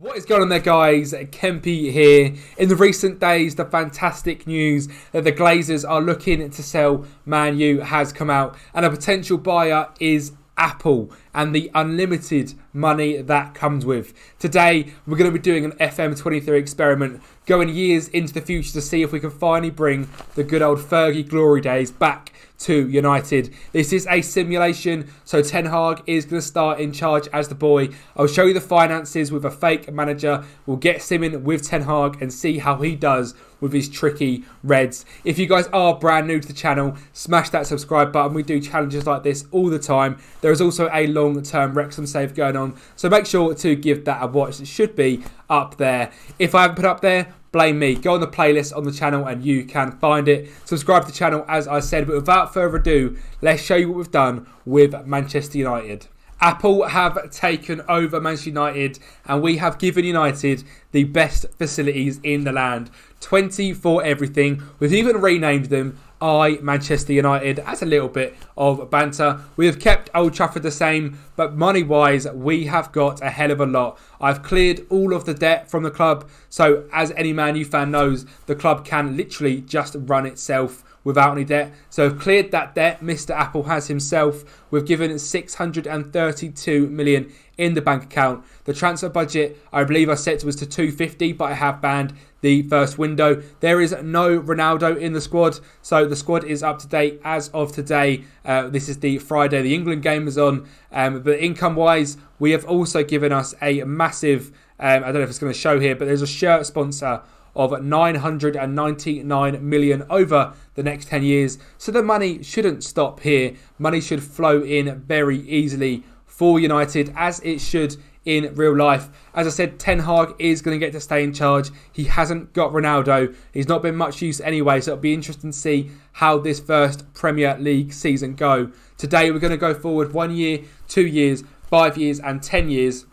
What is going on there, guys? Kempi here. In the recent days, the fantastic news that the Glazers are looking to sell Man U has come out, and a potential buyer is Apple and the unlimited money that comes with. Today, we're going to be doing an FM23 experiment, going years into the future to see if we can finally bring the good old Fergie glory days back to United. This is a simulation, so Ten Hag is going to start in charge as the boy. I'll show you the finances with a fake manager. We'll get Simon with Ten Hag and see how he does with his tricky Reds. If you guys are brand new to the channel, smash that subscribe button. We do challenges like this all the time. There is also a long-term Wrexham save going on, so make sure to give that a watch. It should be up there. If I haven't put up there, blame me. Go on the playlist on the channel and you can find it. Subscribe to the channel as I said, but without further ado, let's show you what we've done with Manchester United. Apple have taken over Manchester United and we have given United the best facilities in the land. 20 for everything. We've even renamed them I Manchester United as a little bit of banter. We have kept Old Trafford the same, but money wise, we have got a hell of a lot. I've cleared all of the debt from the club, so as any Man U fan knows, the club can literally just run itself without any debt. So I've cleared that debt. Mr. Apple has himself. We've given 632 million in the bank account. The transfer budget, I believe I set was to 250, but I have banned the first window. There is no Ronaldo in the squad, so the squad is up to date as of today. Uh, this is the Friday the England game is on, um, but income wise, we have also given us a massive. Um, I don't know if it's going to show here, but there's a shirt sponsor of 999 million over the next 10 years. So the money shouldn't stop here. Money should flow in very easily for United as it should in real life. As I said, Ten Hag is going to get to stay in charge. He hasn't got Ronaldo. He's not been much use anyway, so it'll be interesting to see how this first Premier League season go. Today we're going to go forward one year, two years, five years and 10 years.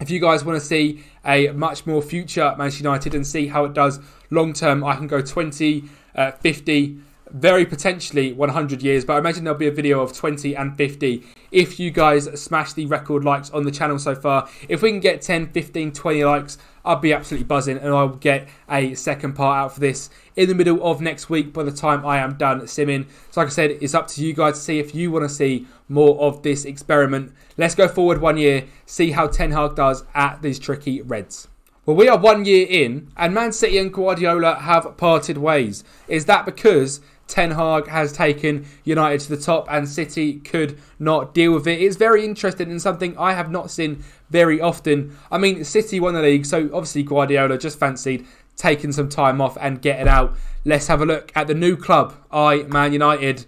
If you guys want to see a much more future Manchester United and see how it does long term, I can go 20, uh, 50, very potentially 100 years, but I imagine there'll be a video of 20 and 50 if you guys smash the record likes on the channel so far. If we can get 10, 15, 20 likes, I'll be absolutely buzzing and I will get a second part out for this in the middle of next week by the time I am done simming. So like I said, it's up to you guys to see if you want to see more of this experiment. Let's go forward one year, see how Ten Hag does at these tricky Reds. Well, we are one year in, and Man City and Guardiola have parted ways. Is that because Ten Hag has taken United to the top and City could not deal with it? It's very interesting and something I have not seen very often. I mean, City won the league, so obviously Guardiola just fancied taking some time off and getting out. Let's have a look at the new club, I Man United.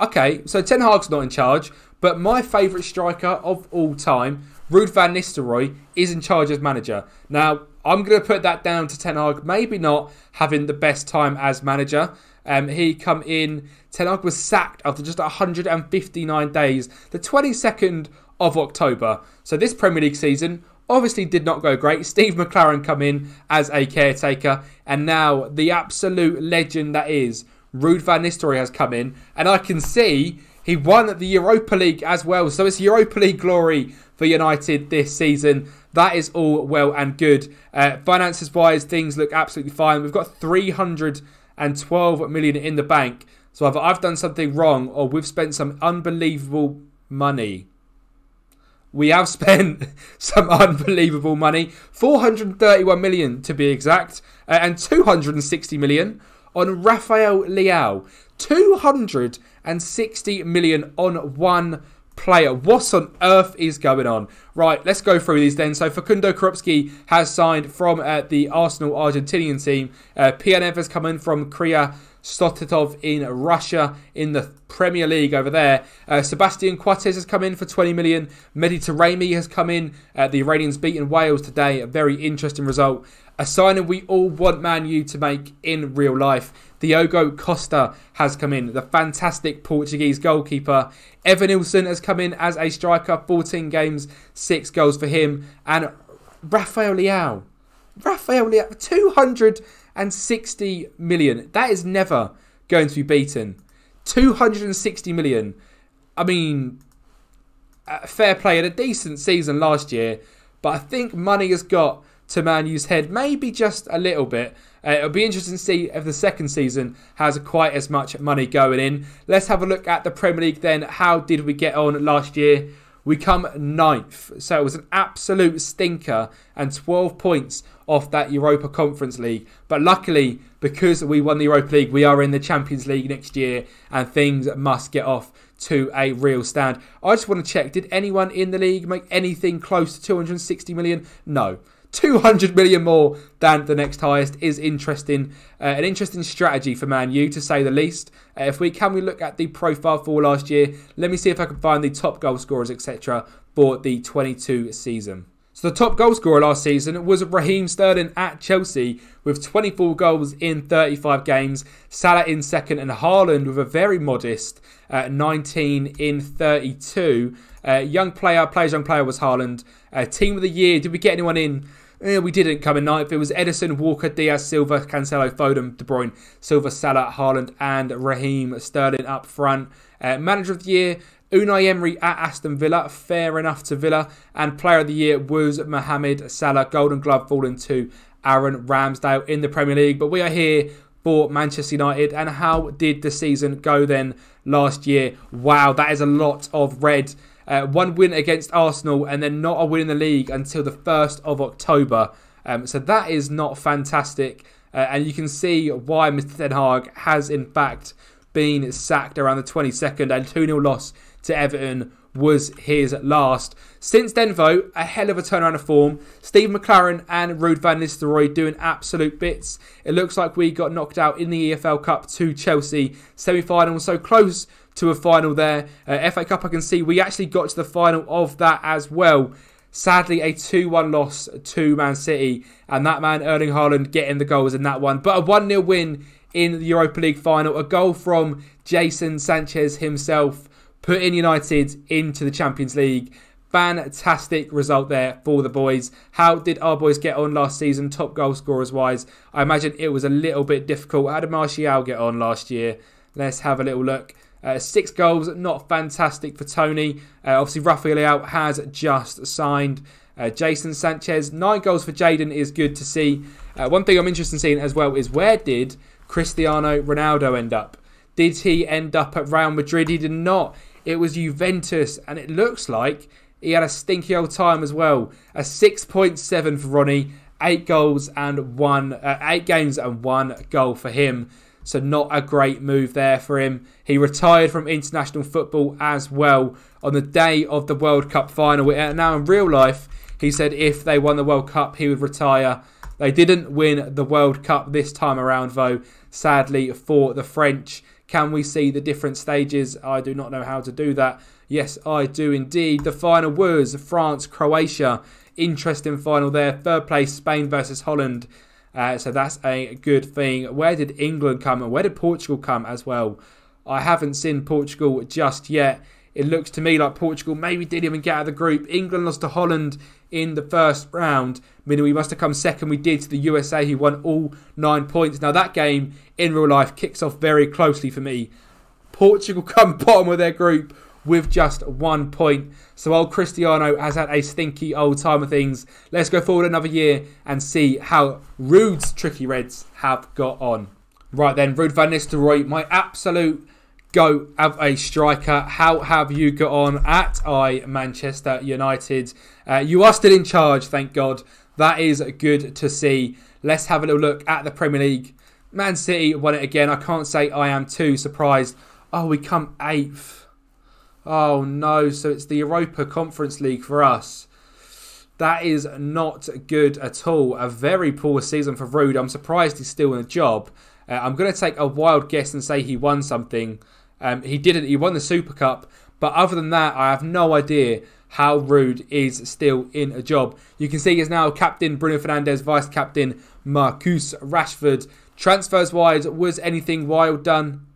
Okay, so Ten Hag's not in charge, but my favourite striker of all time Ruud van Nistelrooy is in charge as manager. Now, I'm going to put that down to Ten Hag, maybe not having the best time as manager. Um, he come in, Ten Hag was sacked after just 159 days, the 22nd of October. So this Premier League season obviously did not go great. Steve McClaren come in as a caretaker, and now the absolute legend that is Ruud van Nistelrooy has come in, and I can see he won the Europa League as well. So it's Europa League glory for United this season. That is all well and good. Uh, finances wise, things look absolutely fine. We've got 312 million in the bank. So either I've done something wrong or we've spent some unbelievable money. We have spent some unbelievable money 431 million to be exact, uh, and 260 million on Rafael Leao. 260 million on one player. What on earth is going on? Right, let's go through these then. So Facundo Korupski has signed from uh, the Arsenal Argentinian team. Uh, Pianev has come in from Krylia Sovetov in Russia in the Premier League over there. Uh, Sebastian Coates has come in for 20 million. Mehdi Taremi has come in. Uh, the Iranians beaten Wales today. A very interesting result. A signing we all want Man U to make in real life. Diogo Costa has come in, the fantastic Portuguese goalkeeper. Evan Evanilson has come in as a striker, 14 games, 6 goals for him. And Rafael Leao. Rafael Leao, 260 million. That is never going to be beaten. 260 million. I mean, fair play. Had a decent season last year, but I think money has got to Man U's head, maybe just a little bit. Uh, it'll be interesting to see if the second season has quite as much money going in. Let's have a look at the Premier League then. How did we get on last year? We come ninth, so it was an absolute stinker and 12 points off that Europa Conference League. But luckily, because we won the Europa League, we are in the Champions League next year and things must get off to a real stand. I just want to check did anyone in the league make anything close to 260 million? No. 200 million more than the next highest is interesting. Uh, an interesting strategy for Man U, to say the least. Uh, if we can we look at the profile for last year, let me see if I can find the top goal scorers, etc., for the 22 season. So the top goal scorer last season was Raheem Sterling at Chelsea with 24 goals in 35 games. Salah in second and Haaland with a very modest uh, 19 in 32. Uh, young player, players young player was Haaland. Uh, team of the year, did we get anyone in? Eh, we didn't come in ninth. It was Ederson, Walker, Diaz, Silva, Cancelo, Foden, De Bruyne, Silva, Salah, Haaland, and Raheem Sterling up front. Uh, manager of the year, Unai Emery at Aston Villa, fair enough to Villa. And player of the year was Mohamed Salah, Golden Glove falling to Aaron Ramsdale in the Premier League. But we are here for Manchester United. And how did the season go then last year? Wow, that is a lot of red. Uh, one win against Arsenal and then not a win in the league until the 1st of October. Um, so that is not fantastic. Uh, and you can see why Mr. Ten Hag has, in fact, been sacked around the 22nd and 2 0 loss to Everton was his last. Since then, though, a hell of a turnaround of form. Steve McClaren and Ruud van Nistelrooy doing absolute bits. It looks like we got knocked out in the EFL Cup to Chelsea semi-final, so close to a final there. Uh, FA Cup, I can see we actually got to the final of that as well. Sadly, a 2 1 loss to Man City, and that man, Erling Haaland, getting the goals in that one. But a 1 0 win in the Europa League final. A goal from Jadon Sancho himself putting United into the Champions League. Fantastic result there for the boys. How did our boys get on last season, top goal scorers wise? I imagine it was a little bit difficult. How did Martial get on last year? Let's have a little look. Uh, six goals, not fantastic for Tony. Uh, obviously, Rafael has just signed. Uh, Jadon Sancho, nine goals for Jadon is good to see. Uh, one thing I'm interested in seeing as well is where did Cristiano Ronaldo end up? Did he end up at Real Madrid? He did not. It was Juventus, and it looks like he had a stinky old time as well. A 6.7 for Ronnie, eight goals and one, uh, eight games and one goal for him. So not a great move there for him. He retired from international football as well on the day of the World Cup final. Now in real life, he said if they won the World Cup, he would retire. They didn't win the World Cup this time around, though, sadly for the French. Can we see the different stages? I do not know how to do that. Yes, I do indeed. The final was France Croatia. Interesting final there. Third place Spain versus Holland. Uh, so that's a good thing. Where did England come and where did Portugal come as well? I haven't seen Portugal just yet. It looks to me like Portugal maybe didn't even get out of the group. England lost to Holland in the first round, meaning we must have come second. We did to the USA, who won all nine points. Now, that game in real life kicks off very closely for me. Portugal come bottom of their group with just one point. So old Cristiano has had a stinky old time of things. Let's go forward another year and see how Ruud's tricky Reds have got on. Right then, Ruud van Nistelrooy, my absolute go of a striker. How have you got on at I Manchester United? Uh, you are still in charge, thank God. That is good to see. Let's have a little look at the Premier League. Man City won it again. I can't say I am too surprised. Oh, we come eighth. Oh no, so it's the Europa Conference League for us. That is not good at all. A very poor season for Ruud. I'm surprised he's still in the job. Uh, I'm going to take a wild guess and say he won something. Um, he didn't. He won the Super Cup, but other than that, I have no idea how Ruud is still in a job. You can see he's now captain Bruno Fernandes, vice captain Marcus Rashford. Transfers wise, was anything wild done?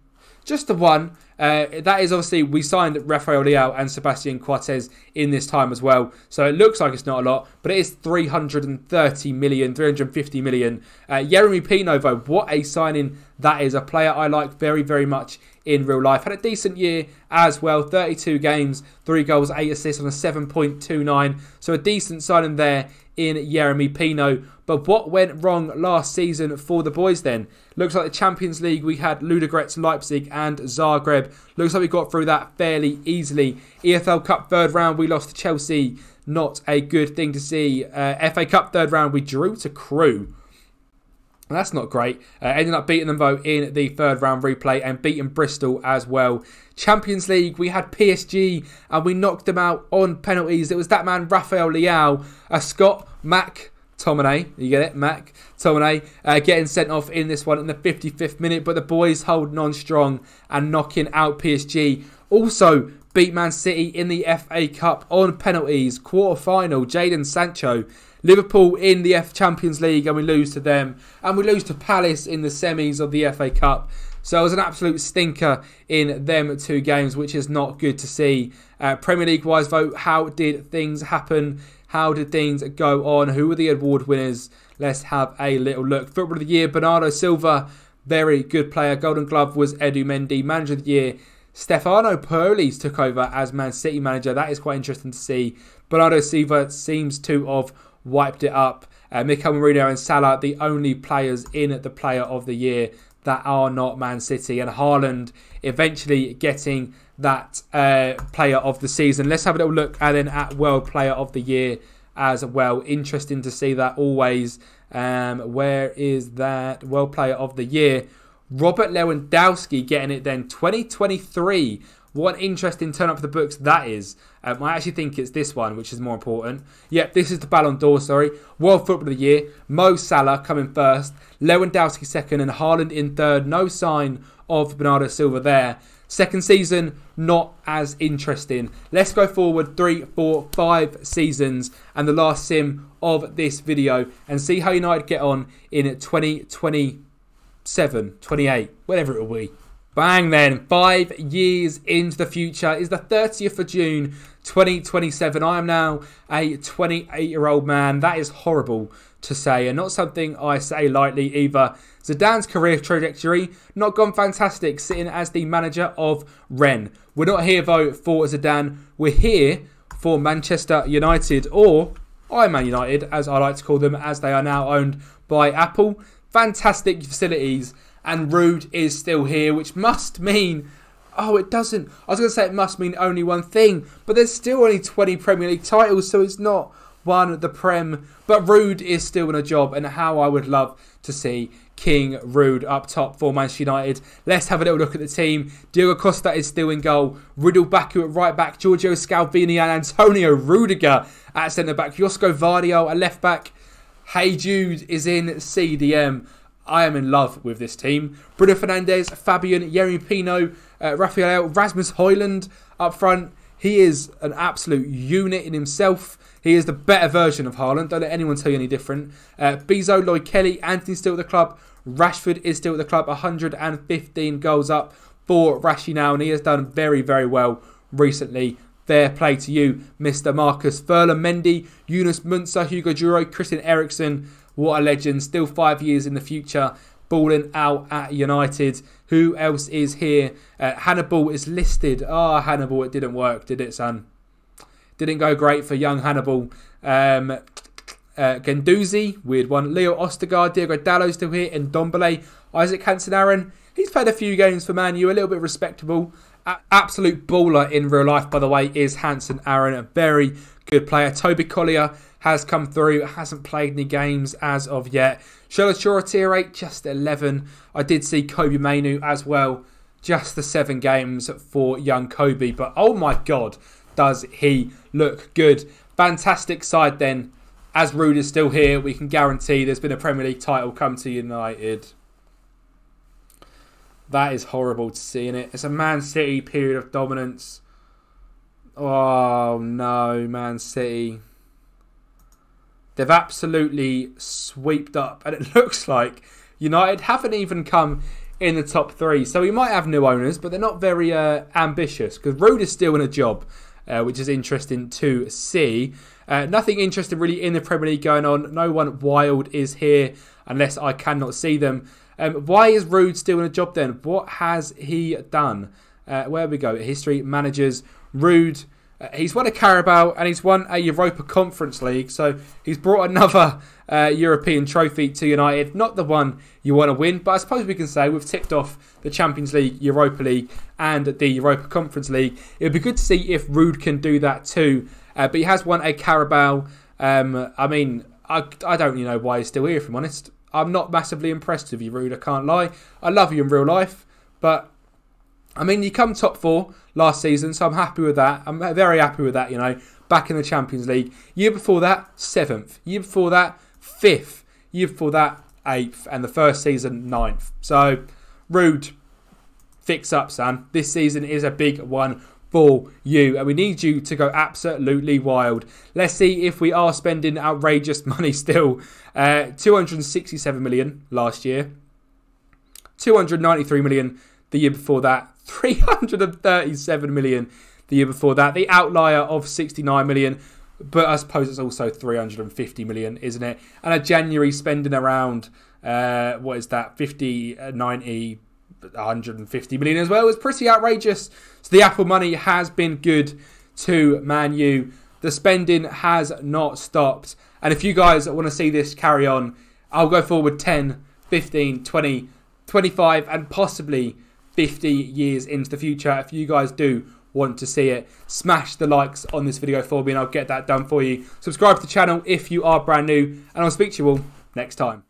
Just the one. Uh, that is obviously we signed Rafael Leao and Sebastian Coates in this time as well, so it looks like it's not a lot, but it is 330 million, 350 million. Uh, Yeremy Pino, though, what a signing that is a player I like very, very much in real life. Had a decent year as well 32 games, 3 goals, 8 assists on a 7.29. So a decent signing there in Yeremy Pino. But what went wrong last season for the boys then? Looks like the Champions League, we had Ludogorets, Leipzig, and Zagreb. Looks like we got through that fairly easily. EFL Cup third round, we lost to Chelsea. Not a good thing to see. Uh, FA Cup third round, we drew to Crewe. That's not great. Uh, ended up beating them though in the third round replay and beating Bristol as well. Champions League, we had PSG and we knocked them out on penalties. It was that man Rafael Leao, a Scott Mac Tominay, you get it, Mac Tominay, uh, getting sent off in this one in the 55th minute, but the boys holding on strong and knocking out PSG. Also beat Man City in the FA Cup on penalties. Quarter final, Jadon Sancho Liverpool in the F Champions League and we lose to them. And we lose to Palace in the semis of the FA Cup. So it was an absolute stinker in them two games, which is not good to see. Uh, Premier League wise vote, how did things happen? How did things go on? Who were the award winners? Let's have a little look. Football of the Year, Bernardo Silva, very good player. Golden Glove was Edu Mendy. Manager of the Year, Stefano Pioli's took over as Man City manager. That is quite interesting to see. Bernardo Silva seems to have wiped it up. Uh, Mikel Merino and Salah, the only players in at the Player of the Year that are not Man City, and Haaland eventually getting that uh, Player of the Season. Let's have a little look and then at World Player of the Year as well. Interesting to see that always. Um, where is that World Player of the Year? Robert Lewandowski getting it then 2023 what an interesting turn up for the books that is. Um, I actually think it's this one, which is more important. Yep, this is the Ballon d'Or, sorry. World Football of the Year. Mo Salah coming first. Lewandowski second and Haaland in third. No sign of Bernardo Silva there. Second season, not as interesting. Let's go forward three, four, five seasons and the last sim of this video and see how United get on in 2027, 28, whatever it will be. Bang then, five years into the future is the 30th of June 2027. I am now a 28 year old man. That is horrible to say, and not something I say lightly either. Zidane's career trajectory not gone fantastic, sitting as the manager of Rennes. We're not here though for Zidane. We're here for Manchester United, or I'm Man United, as I like to call them, as they are now owned by Apple. Fantastic facilities and Ruud is still here, which must mean. Oh, it doesn't. I was going to say it must mean only one thing, but there's still only 20 Premier League titles, so it's not won the Prem. But Ruud is still in a job, and how I would love to see King Ruud up top for Manchester United. Let's have a little look at the team. Diogo Costa is still in goal. Ridle Baku at right back. Giorgio Scalvini and Antonio Rudiger at centre back. Josko Gvardiol at left back. Hey Jude is in CDM. I am in love with this team. Bruno Fernandes, Fabian, Yeremy Pino, uh, Rafael, Rasmus Højlund up front. He is an absolute unit in himself. He is the better version of Haaland. Don't let anyone tell you any different. Uh, Bezo, Lloyd Kelly, Anthony still at the club. Rashford is still at the club. 115 goals up for Rashi now, and he has done very, very well recently. Fair play to you, Mr. Marcus Ferland Mendy, Yunus Musah, Hugo Duro, Christian Eriksen, what a legend. Still five years in the future. Balling out at United. Who else is here? Uh, Hannibal is listed. Ah, oh, Hannibal, it didn't work, did it, son? Didn't go great for young Hannibal. Um, uh, Guendouzi, weird one. Leo Ostergaard, Diego Dalot still here. And Dombele, Isak Hansen-Aarøen, He's played a few games for Man U, a little bit respectable. A- absolute baller in real life, by the way, is Hansen Aaron. A very good player. Toby Collyer has come through, hasn't played any games as of yet. Shola tier 8, just 11. I did see Kobbie Mainoo as well, just the seven games for young Kobbie. But oh my god, does he look good. Fantastic side then. As Ruud is still here, we can guarantee there's been a Premier League title come to United. That is horrible to see in it. It's a Man City period of dominance. Oh no, Man City. They've absolutely swept up, and it looks like United haven't even come in the top three. So we might have new owners, but they're not very uh, ambitious because Ruud is still in a job, uh, which is interesting to see. Uh, nothing interesting really in the Premier League going on. No one wild is here unless I cannot see them. Um, why is Ruud still in a job then? What has he done? Uh, where we go? History managers. Ruud. Uh, he's won a Carabao and he's won a Europa Conference League, so he's brought another uh, European trophy to United. Not the one you want to win, but I suppose we can say we've ticked off the Champions League, Europa League, and the Europa Conference League. It would be good to see if Ruud can do that too. Uh, but he has won a Carabao. Um, I mean, I, I don't really know why he's still here, if I'm honest. I'm not massively impressed with you, Ruud. I can't lie. I love you in real life, but I mean, you come top four last season, so I'm happy with that. I'm very happy with that, you know, back in the Champions League. Year before that, seventh. Year before that, fifth. Year before that, eighth. And the first season, ninth. So, Ruud. fix up, son. This season is a big one for you, and we need you to go absolutely wild. Let's see if we are spending outrageous money still. Uh, 267 million last year, 293 million the year before that, 337 million the year before that. The outlier of 69 million, but I suppose it's also 350 million, isn't it? And a January spending around, uh, what is that, 50, uh, 90, 150 million as well. It's pretty outrageous. So the Apple money has been good to Man U. The spending has not stopped. And if you guys want to see this carry on, I'll go forward 10, 15, 20, 25, and possibly 50 years into the future. If you guys do want to see it, smash the likes on this video for me and I'll get that done for you. Subscribe to the channel if you are brand new, and I'll speak to you all next time.